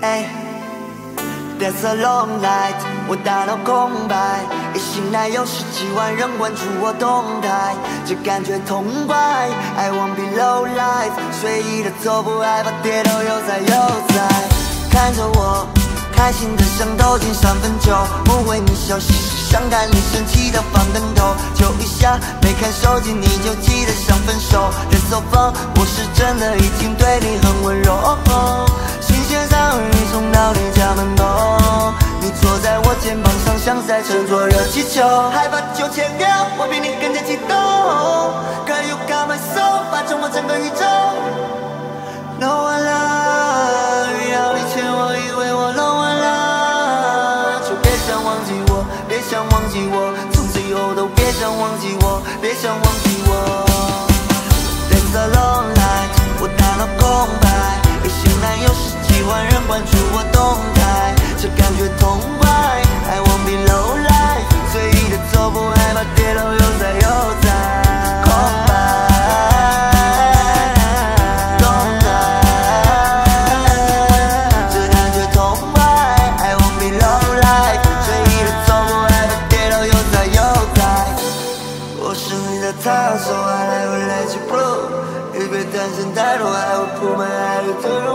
That's a long night，我大脑空白，一醒来有十几万人关注我动态，这感觉痛快。I want be low life，随意的走不害怕跌倒又再又再，看着我开心的像投进三分球，不会你笑嘻嘻，想看你生气的放灯头，就一下没看手机你就急得想分手。That's so fun，我是真的已经对你很温柔。像在乘坐热气球，害怕就牵掉，我比你更加激动。Girl you got my soul，把中我整个宇宙。No one love，要你牵我，以为我 no one love，就别想忘记我，别想忘记我，从此以后都别想忘记我，别想忘记我。That's a long night，我大脑空白，一醒来有十几万人关注我动态，我是你的太阳，so I never let you blow。一杯单身太多，I will put my head to